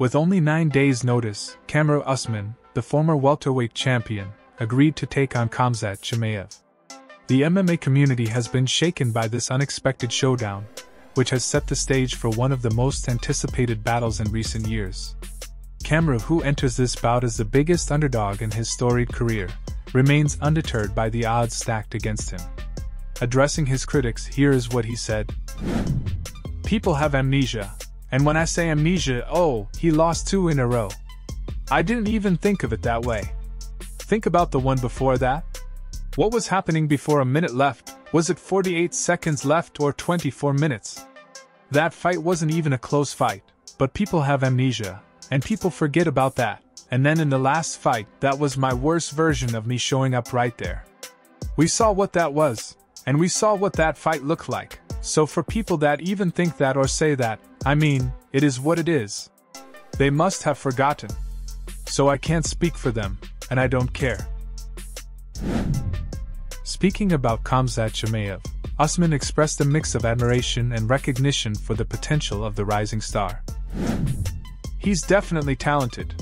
With only nine days' notice, Kamaru Usman, the former welterweight champion, agreed to take on Khamzat Chimaev. The MMA community has been shaken by this unexpected showdown, which has set the stage for one of the most anticipated battles in recent years. Kamaru, who enters this bout as the biggest underdog in his storied career, remains undeterred by the odds stacked against him. Addressing his critics, here is what he said People have amnesia, and when I say amnesia, oh, he lost two in a row. I didn't even think of it that way. Think about the one before that. What was happening before a minute left? Was it 48 seconds left or 24 minutes? That fight wasn't even a close fight, but people have amnesia, and people forget about that. And then in the last fight, that was my worst version of me showing up right there. We saw what that was, and we saw what that fight looked like. So for people that even think that or say that, I mean, it is what it is. They must have forgotten. So I can't speak for them, and I don't care. Speaking about Khamzat Chimaev, Usman expressed a mix of admiration and recognition for the potential of the rising star. He's definitely talented.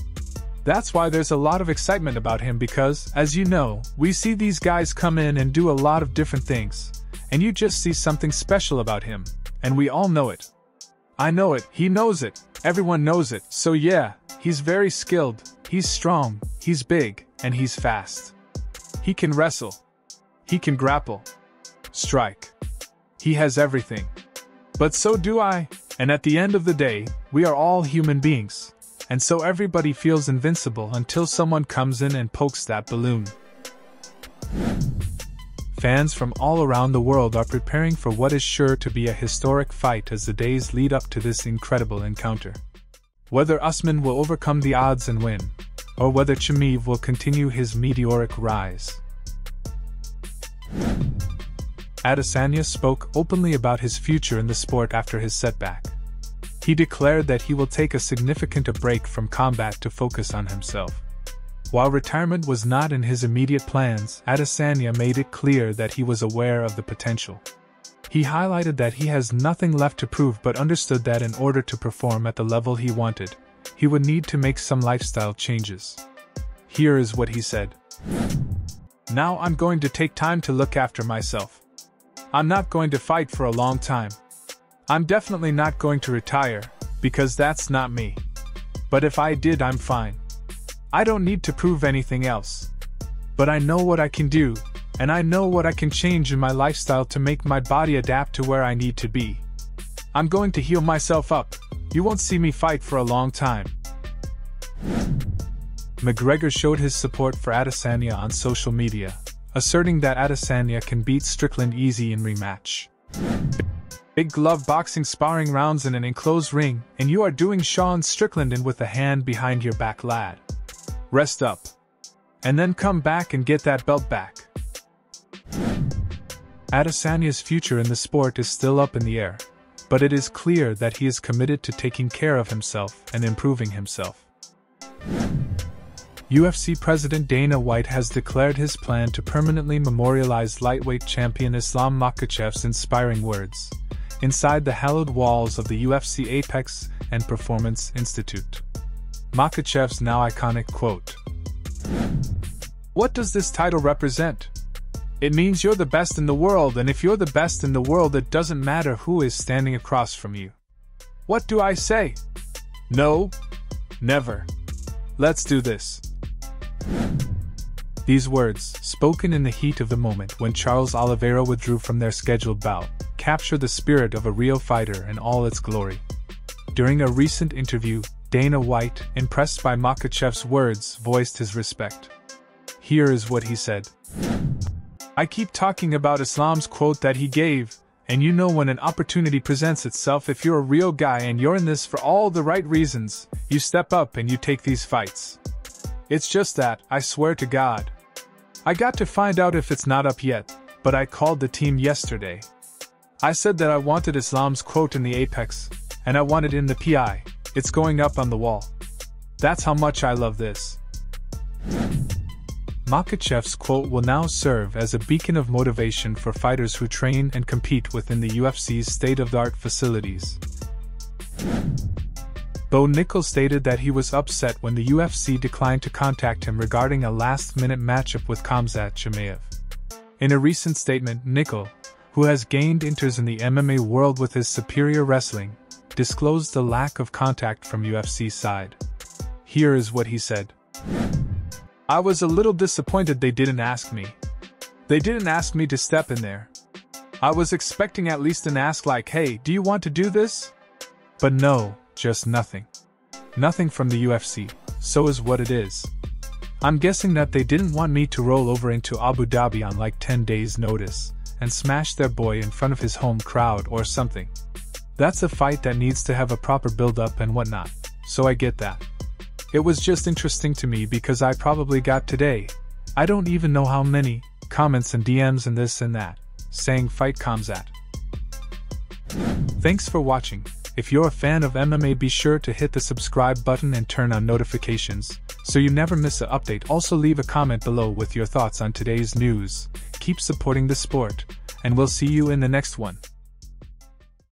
That's why there's a lot of excitement about him because, as you know, we see these guys come in and do a lot of different things, and you just see something special about him, and we all know it. I know it, he knows it, everyone knows it, so yeah, he's very skilled, he's strong, he's big, and he's fast. He can wrestle. He can grapple. Strike. He has everything. But so do I, and at the end of the day, we are all human beings. And so everybody feels invincible until someone comes in and pokes that balloon. Fans from all around the world are preparing for what is sure to be a historic fight as the days lead up to this incredible encounter. Whether Usman will overcome the odds and win, or whether Chimaev will continue his meteoric rise. Adesanya spoke openly about his future in the sport after his setback. He declared that he will take a significant break from combat to focus on himself. While retirement was not in his immediate plans, Adesanya made it clear that he was aware of the potential. He highlighted that he has nothing left to prove but understood that in order to perform at the level he wanted, he would need to make some lifestyle changes. Here is what he said Now I'm going to take time to look after myself. I'm not going to fight for a long time. I'm definitely not going to retire, because that's not me. But if I did, I'm fine. I don't need to prove anything else. But I know what I can do, and I know what I can change in my lifestyle to make my body adapt to where I need to be. I'm going to heal myself up. You won't see me fight for a long time. McGregor showed his support for Adesanya on social media, asserting that Adesanya can beat Strickland easy in rematch. Big glove boxing sparring rounds in an enclosed ring, and you are doing Sean Strickland in with a hand behind your back, lad rest up, and then come back and get that belt back. Adesanya's future in the sport is still up in the air, but it is clear that he is committed to taking care of himself and improving himself. UFC President Dana White has declared his plan to permanently memorialize lightweight champion Islam Makhachev's inspiring words inside the hallowed walls of the UFC Apex and Performance Institute. Makhachev's now iconic quote. What does this title represent? It means you're the best in the world, and if you're the best in the world, it doesn't matter who is standing across from you. What do I say? No, never. Let's do this. These words, spoken in the heat of the moment when Charles Oliveira withdrew from their scheduled bout, capture the spirit of a real fighter in all its glory. During a recent interview, Dana White, impressed by Makhachev's words, voiced his respect. Here is what he said I keep talking about Islam's quote that he gave, and you know when an opportunity presents itself, if you're a real guy and you're in this for all the right reasons, you step up and you take these fights. It's just that, I swear to God. I got to find out if it's not up yet, but I called the team yesterday. I said that I wanted Islam's quote in the apex, and I wanted in the PI. It's going up on the wall. That's how much I love this. Makhachev's quote will now serve as a beacon of motivation for fighters who train and compete within the UFC's state of the art facilities. Bo Nickal stated that he was upset when the UFC declined to contact him regarding a last minute matchup with Khamzat Chimaev. In a recent statement, Nickal, who has gained inters in the MMA world with his superior wrestling, disclosed the lack of contact from UFC side. Here is what he said. I was a little disappointed they didn't ask me. They didn't ask me to step in there. I was expecting at least an ask like, hey, do you want to do this? But no, just nothing. Nothing from the UFC, so is what it is. I'm guessing that they didn't want me to roll over into Abu Dhabi on like 10 days' notice and smash their boy in front of his home crowd or something. That's a fight that needs to have a proper build up and whatnot, so I get that. It was just interesting to me because I probably got today, I don't even know how many, comments and DMs and this and that, saying fight Khamzat. Thanks for watching. If you're a fan of MMA, be sure to hit the subscribe button and turn on notifications so you never miss an update. Also, leave a comment below with your thoughts on today's news. Keep supporting the sport, and we'll see you in the next one.